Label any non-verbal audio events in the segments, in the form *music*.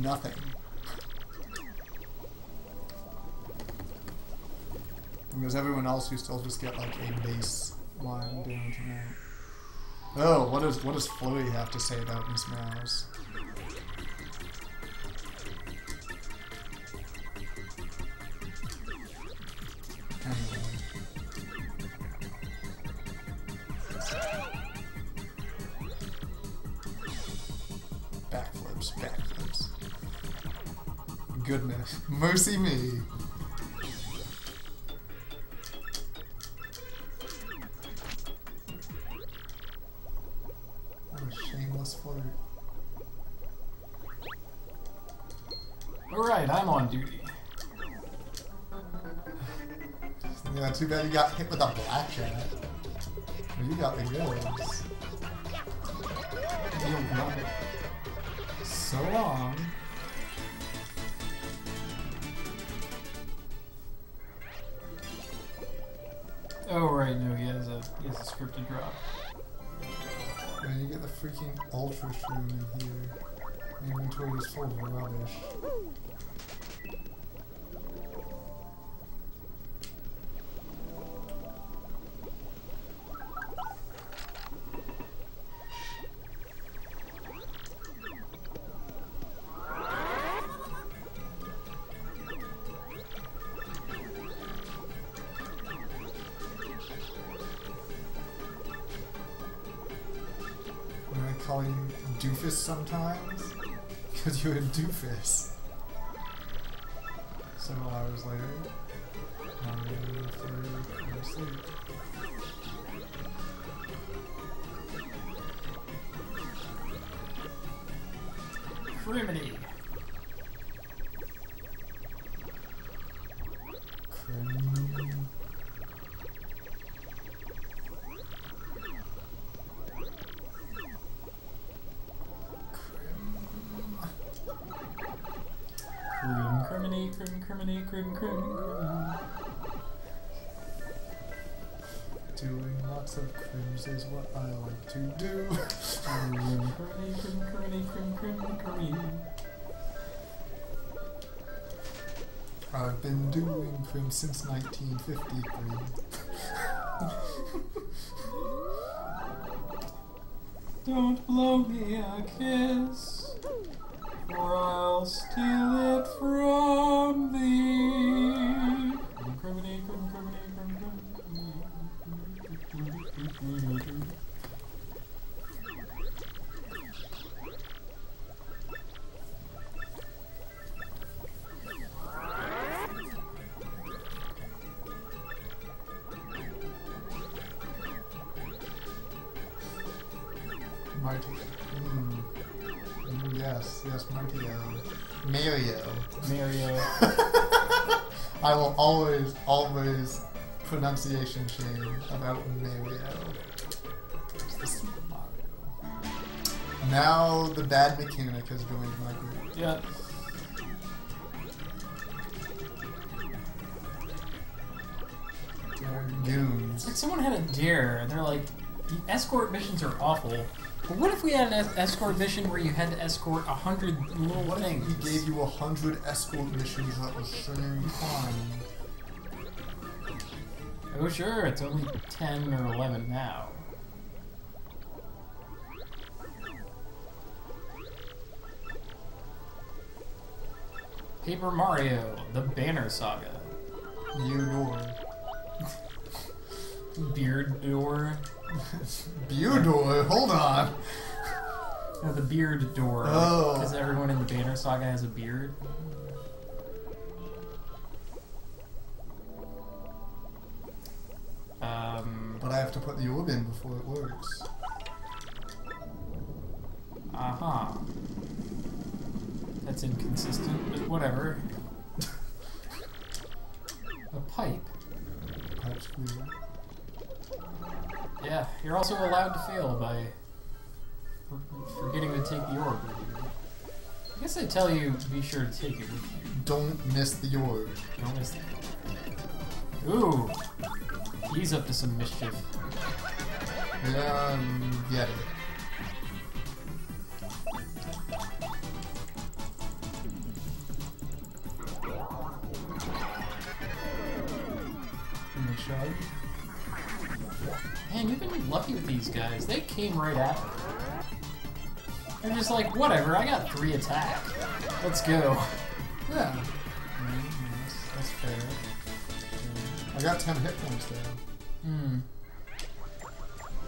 nothing. Because everyone else, you still just get like a base line down to now. Oh, what does what does Flurrie have to say about Ms. Mowz? You got hit with a blackjack. You got the goods. You love it. So long. Oh right, no, he has a he has a scripted drop. And you get the freaking ultra shroom in here. Inventory is full of rubbish. You're a doofus. Several hours later, Mario Flurrie fell asleep. Criminy. Is what I like to do. Crim, crim, crim. I've been doing crim since 1953. Don't blow me a kiss, or I'll steal it from thee. Mm-hmm. Pronunciation shame about Mario. It's the Super Mario. Now the bad mechanic has joined my group. Yeah. It's like someone had a dare, and they're like, "The escort missions are awful. But what if we had an es- escort mission where you had to escort a hundred little What if things? he gave you a hundred escort missions at the same time? Oh sure, it's only ten or eleven now. Paper Mario: The Banner Saga. You door. Beard Door. Beardor, hold on. *laughs* No, the Beard Door. Oh. Because everyone in the Banner Saga has a beard. Um. But I have to put the orb in before it works. Uh huh. That's inconsistent, but whatever. *laughs* A pipe. Pipe squeezer. Yeah, you're also allowed to fail by forgetting to take the orb. I guess I tell you to be sure to take it with you. Don't miss the orb. Don't miss that. Ooh, He's up to some mischief. Um, yeah. Man, you've been lucky with these guys. They came right at me. They're just like, whatever, I got three attack. Let's go. Yeah. I got 10 hit points there. Hmm.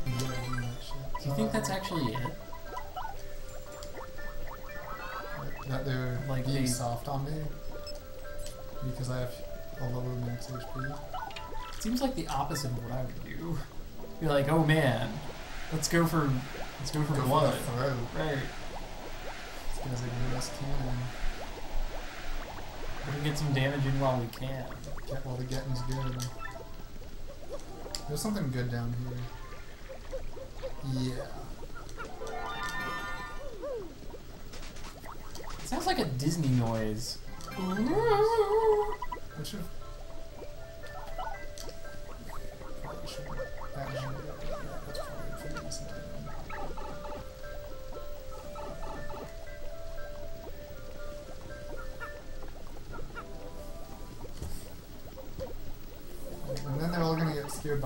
Do that shit. Do you think that's actually it? That they're Like being they- soft on me? Because I have a lower max HP? Seems like the opposite of what I would do. Be like, oh man, let's go for let's go for Go blood. for the throat. right. This guy's a US cannon. We can get some damage in while we can. Get while the getting's good. There's something good down here. Yeah. It sounds like a Disney noise. What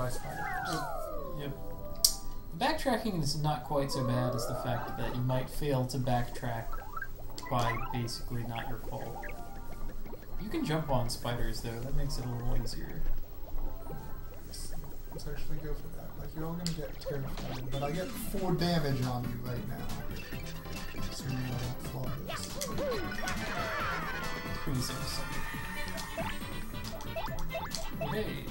by spiders. Oh, yep. Backtracking is not quite so bad as the fact that you might fail to backtrack by basically not your fault. You can jump on spiders though, that makes it a little easier. Let's, let's actually go for that. Like you're all gonna get terrified, but I get four damage on you right now. So you know I don't flaw this. Pretty simple. Okay.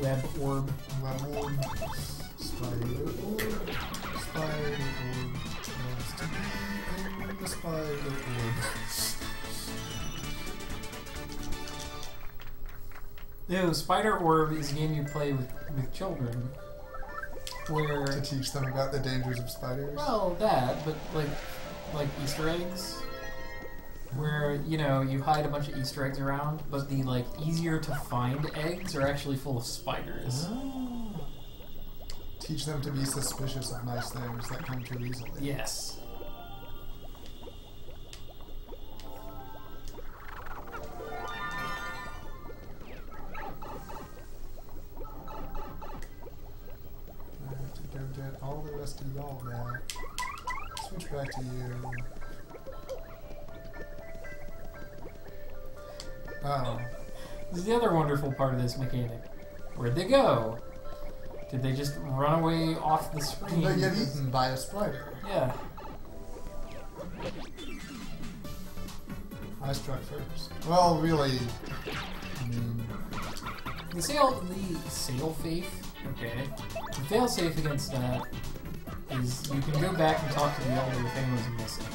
Web orb. Web orb. Spider orb. Spider orb. To be in the spider orb. No, Spider Orb is a game you play with, with children. Where to teach them about the dangers of spiders. Well, that, but like, like Easter eggs, where you know you hide a bunch of Easter eggs around, but the like easier to find eggs are actually full of spiders. Ah. Teach them to be suspicious of nice things that come too easily. Yes. I have to go get all the rest of y'all back. Switch back to you. Oh. This is the other wonderful part of this mechanic. Where'd they go? Did they just run away off the screen? They get eaten by a spider. Yeah. I struck first. Well, really, I mean, The sail, the sail faith. Okay. The fail safe against that is you can go back and talk to the elder if anyone's missing,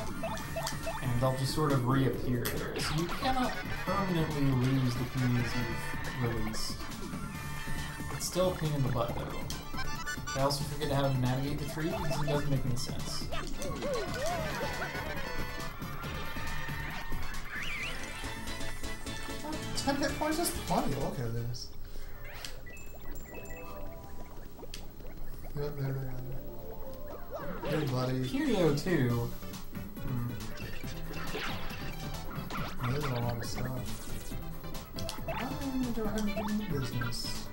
they'll just sort of reappear there. So you cannot permanently lose the keys you've released. It's still a pain in the butt though. I also forget how to navigate the tree because it doesn't make any sense. 10 hit points is plenty. Look at this. Yep, there they are. Hey, buddy. Curio too. There's a lot of stuff. I'm gonna go ahead and do the business.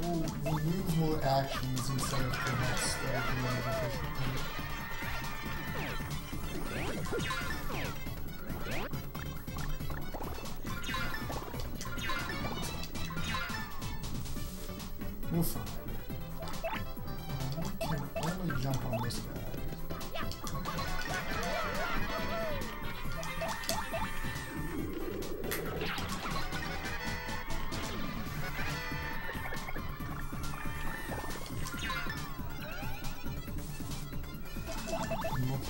We'll more actions instead of striking more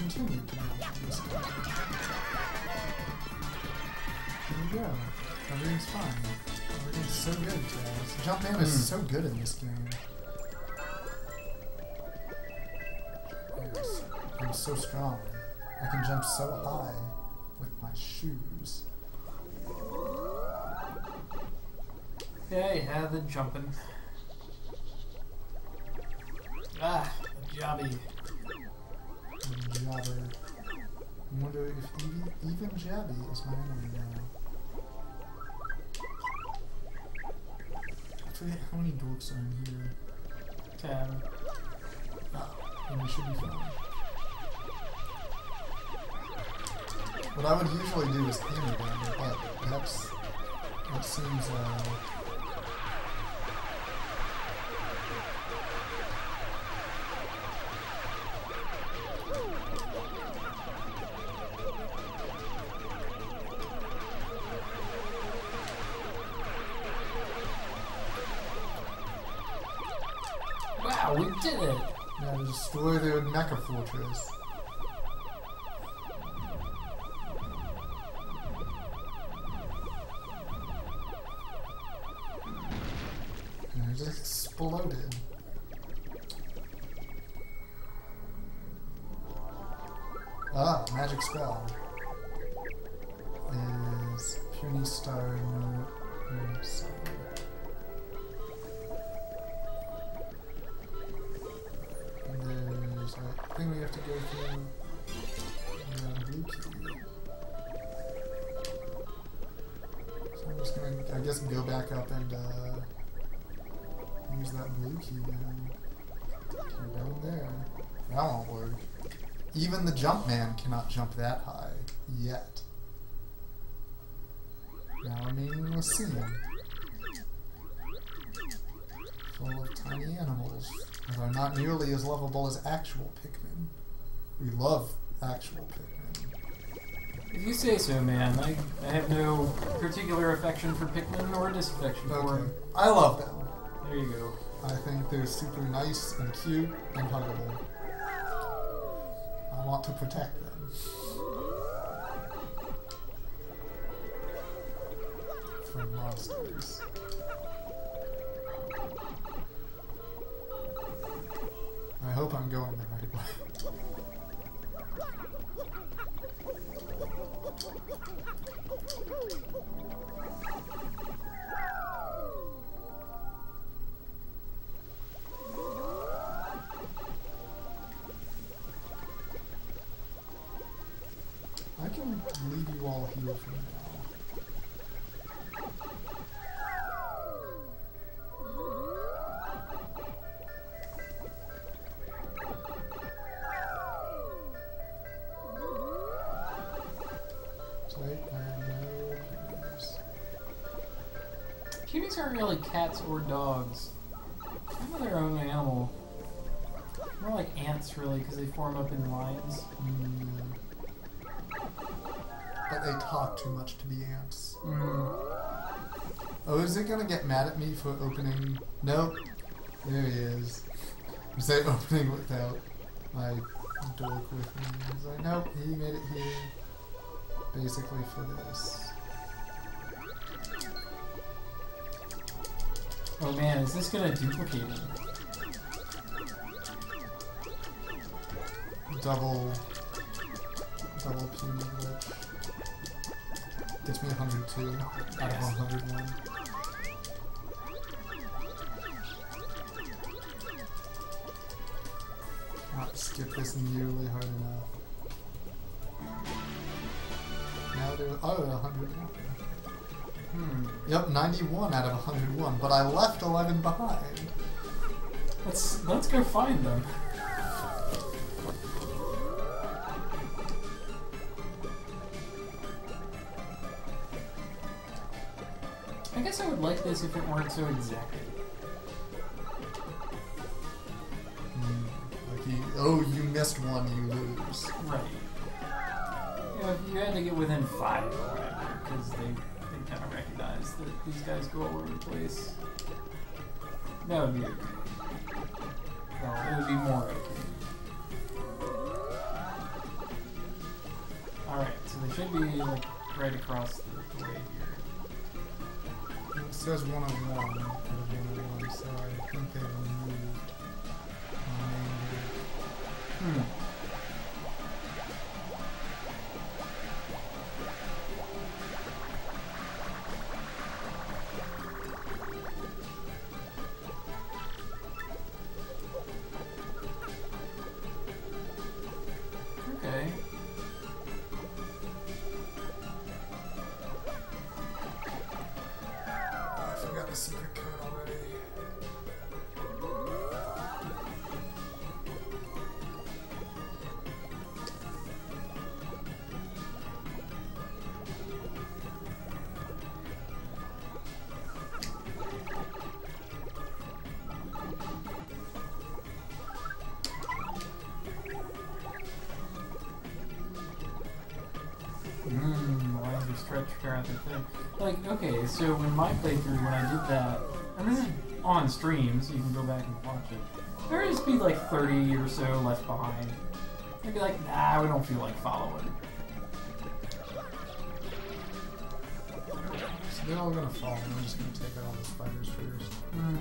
continued now. Here we go. Everything's fine. Everything's so good today. Jumpman mm. is so good in this game. Yes. I'm so strong. I can jump so high with my shoes. Yeah, yeah, the jumping. Ah, jobby. Jabber. I wonder if even, even Jabby is my enemy now. I forget how many dorks are in here. Ten. Ah, and we should be fine. What I would usually do is hammer them, but that's that seems uh fortress. It exploded. Ah, magic spell. Is puny star no no go through. So I'm just gonna, I guess, go back up and uh, use that blue key. Go down there. That won't work. Even the jump man cannot jump that high yet. Now a meaningless scene. Full of tiny animals that are not nearly as lovable as actual Pikmin. We love actual Pikmin. If you say so, man. I, I have no particular affection for Pikmin or disaffection for them. I love them. There you go. I think they're super nice and cute and huggable. I want to protect them. From monsters. I hope I'm going the right way. Cuties aren't really cats or dogs. Of their own animal. More like ants, really, because they form up in lines. Mm. But they talk too much to be ants. Mm. Oh, is it gonna get mad at me for opening? Nope. There he is. You *laughs* say opening without my dork with me. He's like, nope, he made it here. Basically for this. Oh man, is this gonna duplicate me? Double. Double Puni glitch. Gets me 102 out of 101. Not skip this nearly hard enough. Now they're oh 101. Hmm. Yep, 91 out of 101, but I left 11 behind. Let's let's go find them. I guess I would like this if it weren't so exacting. Hmm, Like you, oh, you missed one, you lose. Right. You know, if you had to get within five or whatever, because they, kind that these guys go all over the place. That would be okay. Well, it would be more okay. Alright, so they should be like right across the, the way here. It says one of one out of one so I think they my you stretch throughout the thing? Like, okay, so when my playthrough, when I did that, and this is on stream, so you can go back and watch it, there would just be like 30 or so left behind. I'd be like, nah, we don't feel like following. So they're all gonna fall, and I'm just gonna take out all the spiders first. Hmm.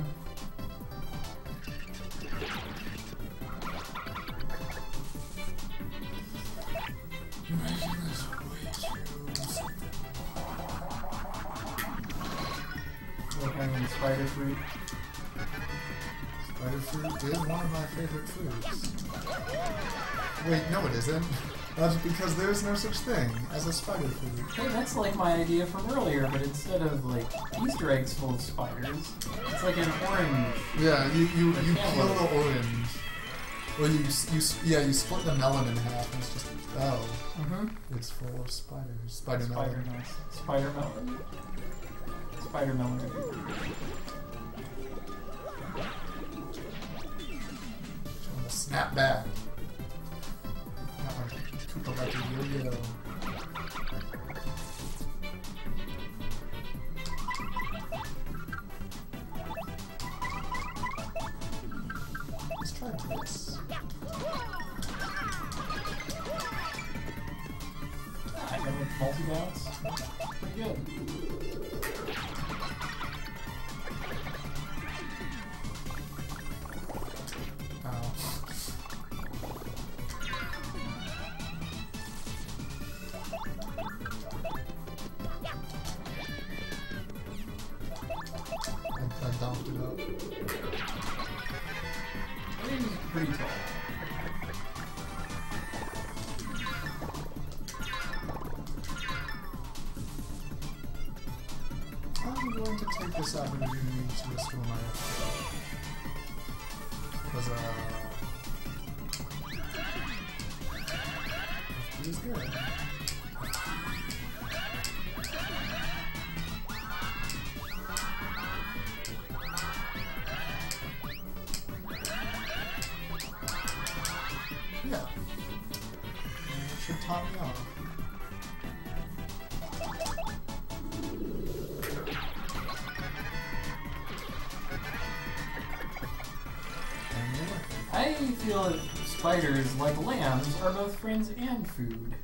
Spider fruit. Spider fruit is one of my favorite foods. Wait, no it isn't. That's because there's no such thing as a spider fruit. Hey, that's like my idea from earlier, but instead of like Easter eggs full of spiders, it's like an orange. Yeah, you, you, you peel the orange. Well, you, you, yeah, you split the melon in half and it's just, oh, Mm-hmm. it's full of spiders. Spider Spider melon. nice. Spider melon. Spider melon. Would be pretty I'm gonna snap back. Like a yo-yo. Let's try this. I know multi bounce. Pretty good. Spiders, like lambs, are both friends and food.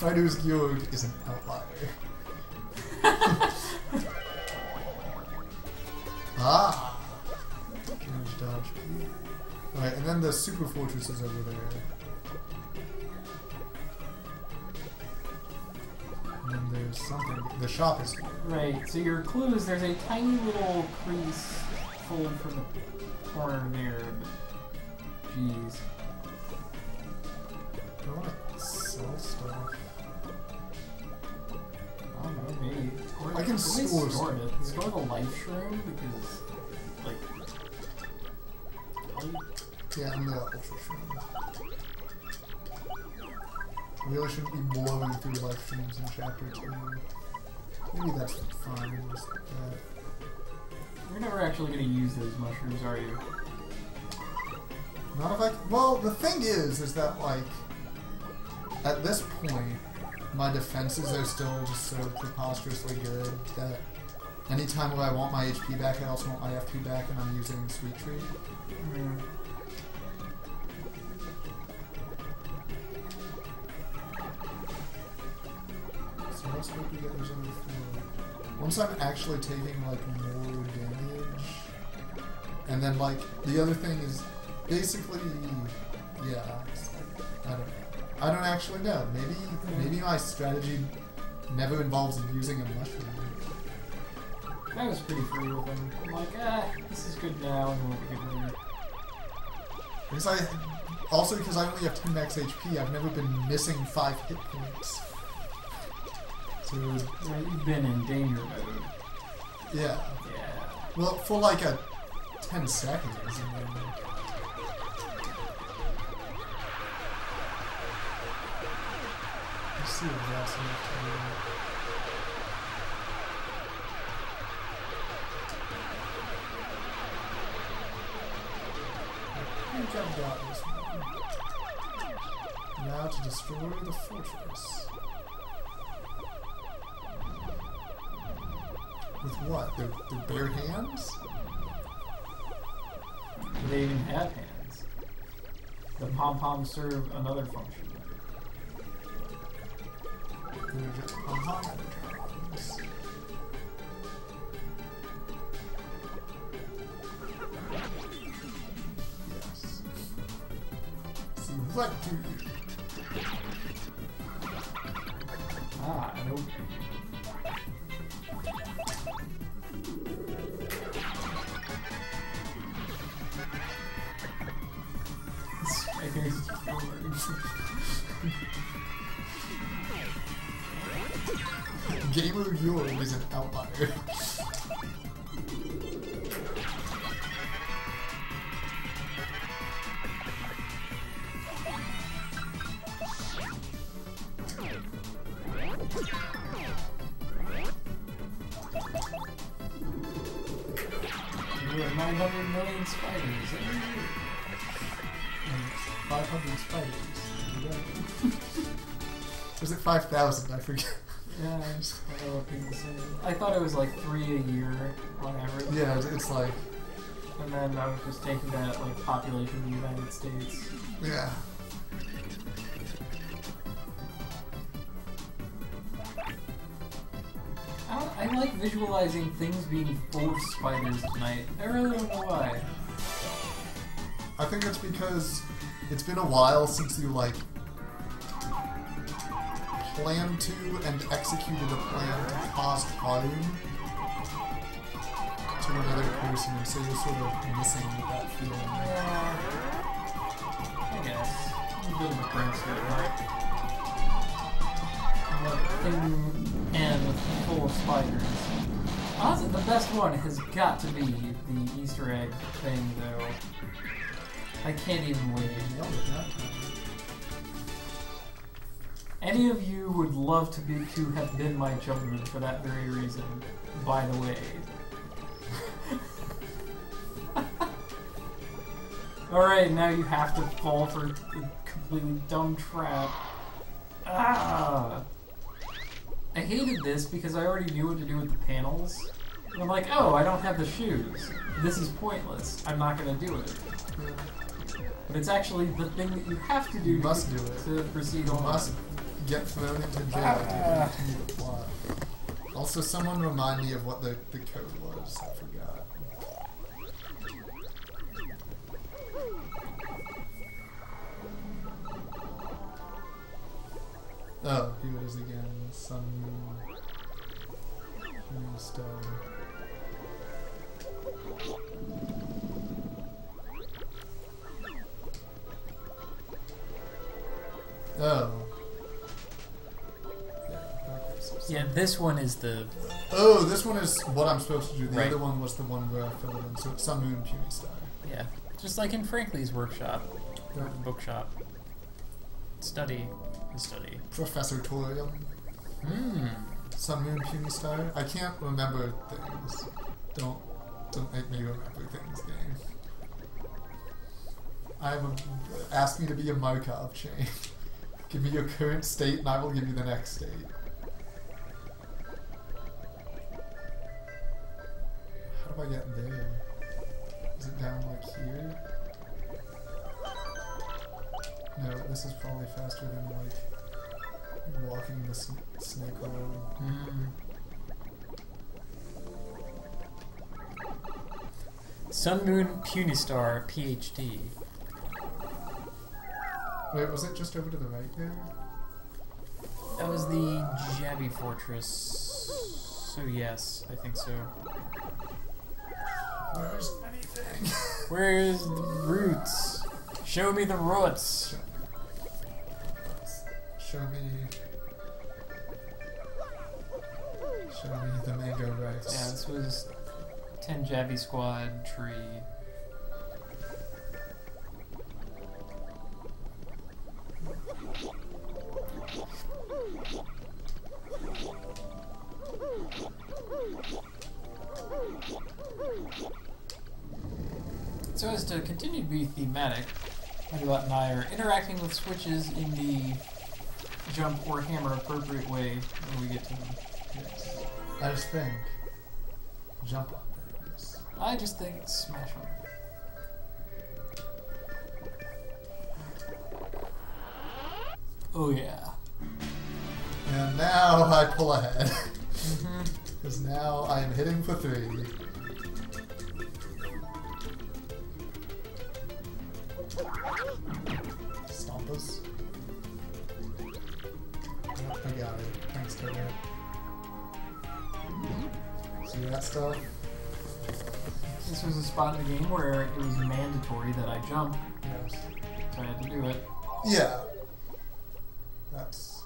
Spider's Guild is an outlier. *laughs* ah! Damage dodge. Alright, and then the super fortress is over there. And then there's something. The shop is. Right, so your clue is there's a tiny little crease fold from the corner there. But jeez. Can store store stuff. it. Store the life shroom because, like? Yeah, I'm the ultra shroom. Really shouldn't be blowing through life shrooms in chapter 2. Maybe that's fine. You're never actually going to use those mushrooms, are you? Not if I. Well, the thing is, is that like, at this point, my defenses are still just so preposterously good that anytime I want my HP back, I also want my FP back, and I'm using Sweet Treat. Mm. So hope we get those under four. Once I'm actually taking like more damage, and then like the other thing is basically, yeah, I don't know. I don't actually know. Maybe maybe my strategy never involves using a mushroom. I was pretty free with them. I'm like, ah, this is good now, and we'll get later. Because I also because I only have 10 max HP, I've never been missing five hit points. So, Yeah, you've been in danger mode. yeah. Yeah. Well, for like a 10 seconds. See enough to I think I've got this one. Now to destroy the fortress. With what? Their, their bare hands? They even have hands. The pom poms serve another function. I think it's just And 500 spiders. Yeah. *laughs* Was it 5,000? I forget. I just I know what people say. I thought it was like three a year on average. Yeah, it's- it's like... And then I was just taking that like population of the United States. Yeah. I, I like visualizing things being full of spiders at night. I really don't know why. I think it's because it's been a while since you, like, planned to and executed a plan to cause harm to another person, and so you're sort of missing that feeling. Yeah. I guess. A bit of a prankster, right? And full of spiders. Honestly, the best one has got to be the Easter egg thing, though. I can't even wait. Any of you would love to be to have been my children for that very reason. By the way. *laughs* Alright, now you have to fall for a completely dumb trap. Ah! I hated this because I already knew what to do with the panels. And I'm like, oh, I don't have the shoes. This is pointless. I'm not gonna do it. But it's actually the thing that you have to do You must do it. to proceed You on. must get thrown into jail to continue the plot. Also, someone remind me of what the, the code was. I forgot. Oh, here it is again. Sun moon. Moon star. Okay, so- so- Yeah, this one is the Oh, this one is what I'm supposed to do. The Right. other one was the one where I filled it in. So it's Sun Moon Puni Star. yeah, just like in Frankly's workshop or Yeah. bookshop. Study, study. Professor Torium. Hmm. Sun Moon Puni Star. I can't remember things. Don't don't make me remember things, game. I have a ask me to be a Markov chain. *laughs* give me your current state and I will give you the next state. Do I get there? Is it down like here? No, this is probably faster than like walking the sn- snake road. Hmm. Sun Moon Puni Star PhD. Wait, was it just over to the right there? That was the Jabby Fortress. So yes, I think so. Where's anything? Where's the roots? Show me the roots. Show me. Show me the mango rice. Yeah, this was Tenjabi Squad tree. So as to continue to be thematic, Medibot and I are interacting with switches in the jump or hammer appropriate way when we get to them. Yes. I just think. Jump on things. I just think smash them. Oh yeah. And now I pull ahead. Mm-hmm. *laughs* Because now I am hitting for three. See that stuff? This was a spot in the game where it was mandatory that I jump, Yes. so I had to do it. Yeah. That's.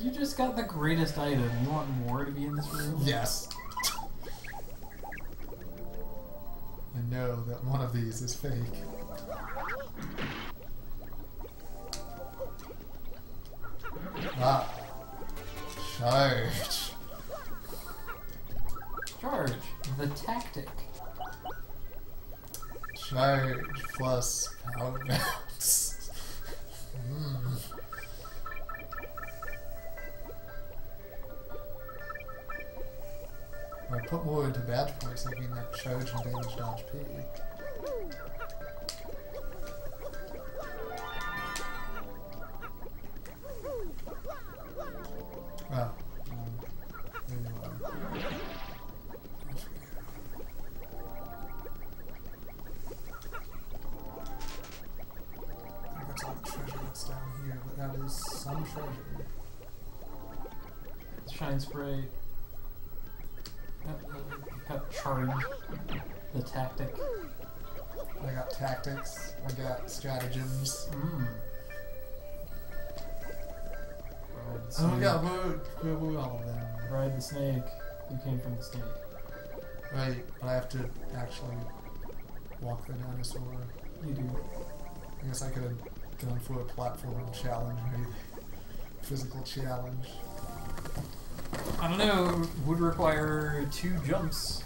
You just got the greatest item. You want more to be in this room? Yes. Know that one of these is fake. Shine spray. Got charge. The tactic. I got tactics, I got stratagems. Mmm. Ride the Oh snake. god, where, where all of them? Ride the snake. You came from the snake. Right, but I have to actually walk the dinosaur. You do. I guess I could have gone for a platform challenge, maybe. *laughs* Physical challenge. I don't know. Would require two jumps.